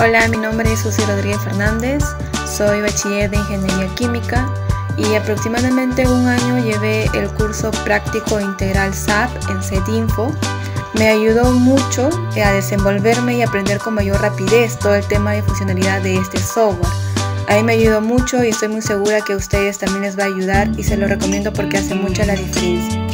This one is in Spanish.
Hola, mi nombre es Susi Rodríguez Fernández, soy bachiller de Ingeniería Química y aproximadamente un año llevé el curso práctico integral SAP en CEDINFO. Me ayudó mucho eh, a desenvolverme y aprender con mayor rapidez todo el tema de funcionalidad de este software. A mí me ayudó mucho y estoy muy segura que a ustedes también les va a ayudar y se lo recomiendo porque hace mucha la diferencia.